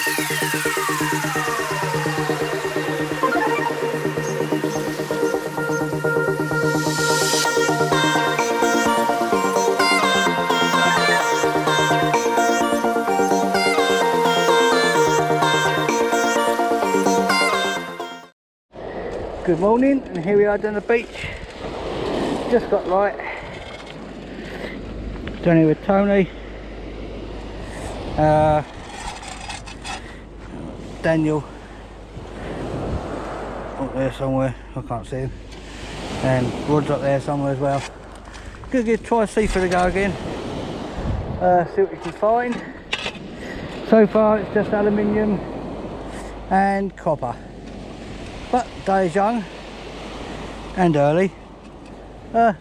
Good morning, and here we are down the beach. Just got light. Down here with Tony. Uh, Daniel. Up there somewhere, I can't see him. And Rod's up there somewhere as well. Gonna give try seafood to go again. Uh, see what we can find. So far it's just aluminium and copper. But day is young and early. Uh,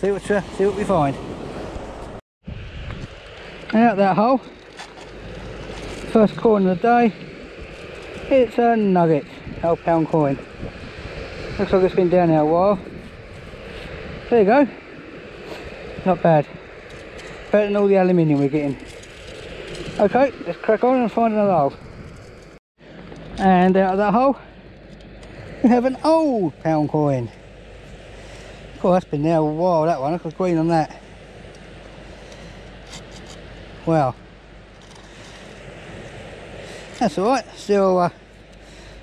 see what see what we find. Out that hole, first coin of the day, it's a nugget, old pound coin. Looks like it's been down there a while. There you go. Not bad. Better than all the aluminium we're getting. Okay, let's crack on and find another hole. And out of that hole, we have an old pound coin. Oh, that's been there a while, that one. Look at the green on that. Well, that's alright. Still, uh,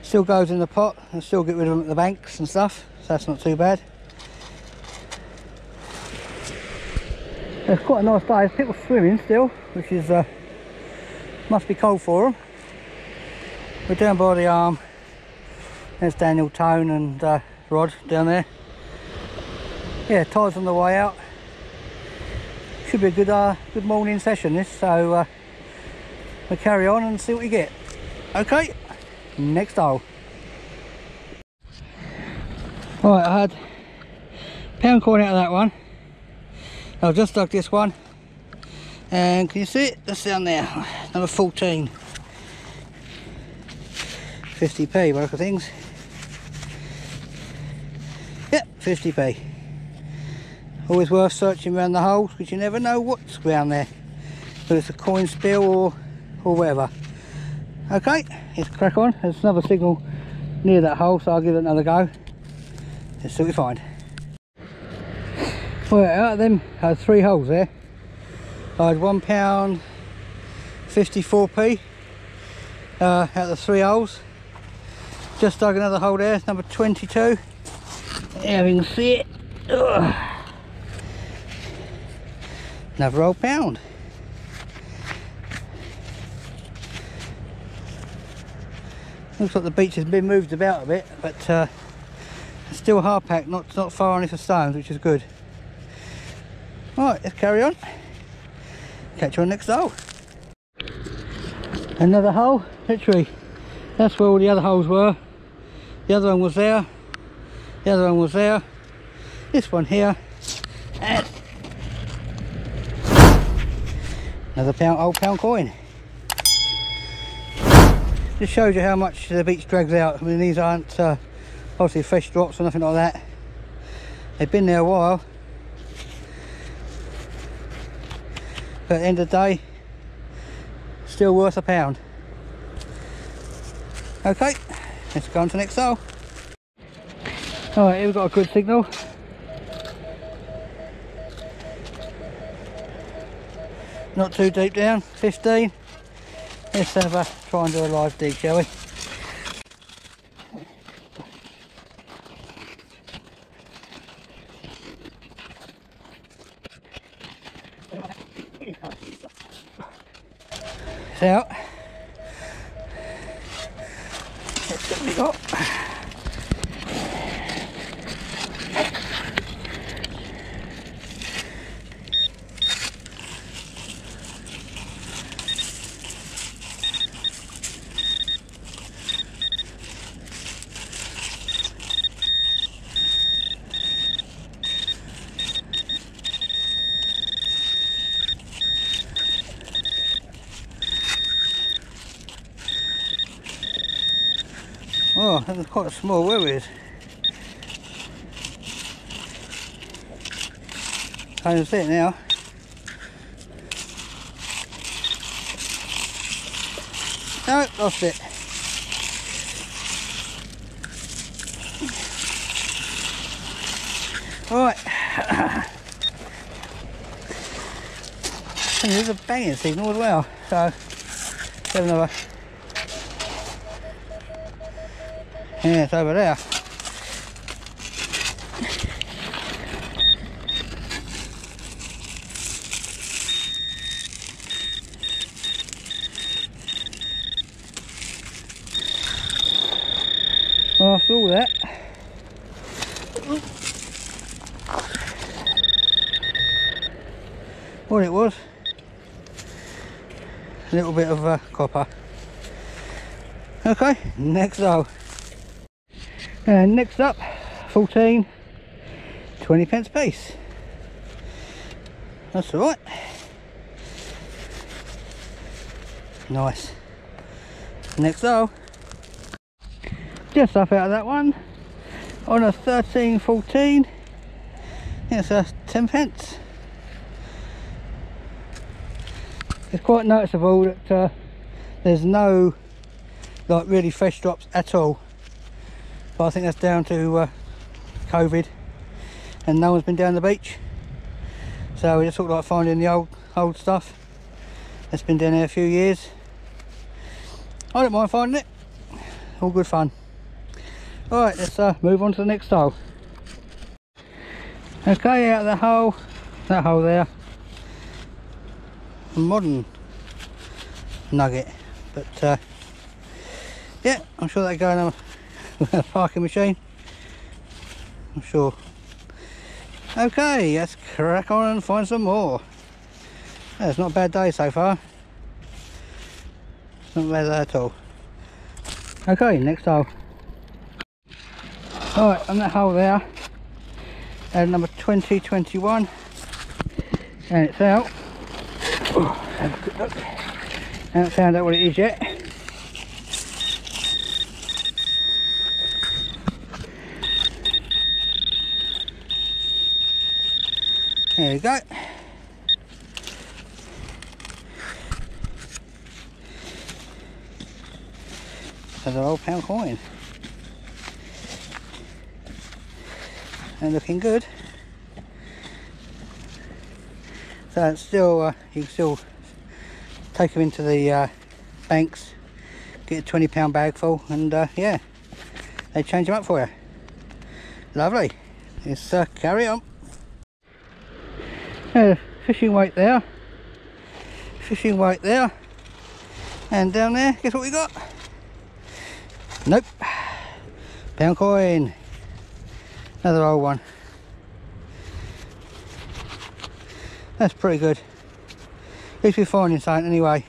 still goes in the pot and still get rid of them at the banks and stuff. So that's not too bad. It's quite a nice day. There's people swimming still, which is uh, must be cold for them. We're down by the arm. There's Daniel Tone and uh, Rod down there. Yeah, tide's on the way out. Should be a good uh, good morning session this, so uh, we'll carry on and see what we get. Okay, next hole. Right, I had pound coin out of that one. I've just dug this one. And can you see it? That's down there, number 14. 50p by look of things. Yep, 50p. Always worth searching around the holes because you never know what's around there. Whether it's a coin spill or, or whatever. Okay, let's crack on. There's another signal near that hole, so I'll give it another go. Let's see what we find. Well, out of them, had three holes there. I had one pound 54p uh, out of the three holes. Just dug another hole there, it's number 22. There we can see it. Ugh. Another old pound. Looks like the beach has been moved about a bit, but uh, still hard packed, not, not far underneath the stones, which is good. Right, let's carry on. Catch you on next hole. Another hole, literally. That's where all the other holes were. The other one was there. The other one was there. This one here. And another pound, old pound coin. Just shows you how much the beach drags out. I mean, these aren't uh, obviously fresh drops or nothing like that. They've been there a while. But at the end of the day, still worth a pound. Okay, let's go on to the next hole. Alright, here we've got a good signal. Not too deep down, 15. Let's have a try and do a live dig, shall we? It's out. Get what we got. Oh, that's quite a small is. Can't even see it now. No, lost it. Right. and there's a banging signal as well. So, have another. Yeah, it's over there. Oh, I saw that, what it was, a little bit of uh, copper. Okay, next up. And next up, 14, 20 pence piece. That's alright. Nice. Next though. just up out of that one, on a 13, 14, it's a 10 pence. It's quite noticeable that uh, there's no like really fresh drops at all but I think that's down to uh, COVID. And no one's been down the beach. So we just look like finding the old old stuff that's been down there a few years. I don't mind finding it. All good fun. Alright let's uh, move on to the next hole. Okay out of the hole that hole there. A modern nugget but uh, yeah I'm sure they go in a parking machine? I'm sure. Okay let's crack on and find some more. Yeah, it's not a bad day so far. Not bad at all. Okay next hole. Alright on that hole there. And number 2021 and it's out. Oh, have a good look. Haven't found out what it is yet There we go. Another old pound coin. And looking good. So it's still, uh, you can still take them into the uh, banks, get a 20 pound bag full and uh, yeah, they change them up for you. Lovely. Let's carry on. Uh, fishing weight there, fishing weight there, and down there, guess what we got? Nope, pound coin, another old one. That's pretty good. At least we're finding something anyway,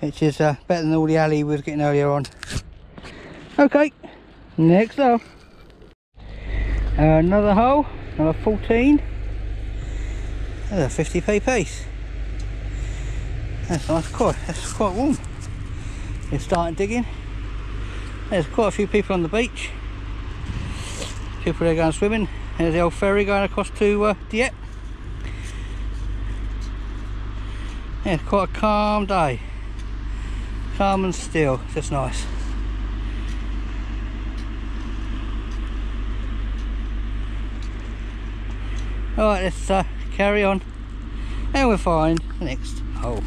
which is uh, better than all the alley we was getting earlier on. Okay, next up, another hole, number 14. There's a 50p piece. That's nice, quite, that's quite warm. You're starting digging. There's quite a few people on the beach. People there going swimming. There's the old ferry going across to uh, Dieppe. Yeah, it's quite a calm day. Calm and still, just nice. Alright, let's uh, carry on. And we'll find the next. Hole.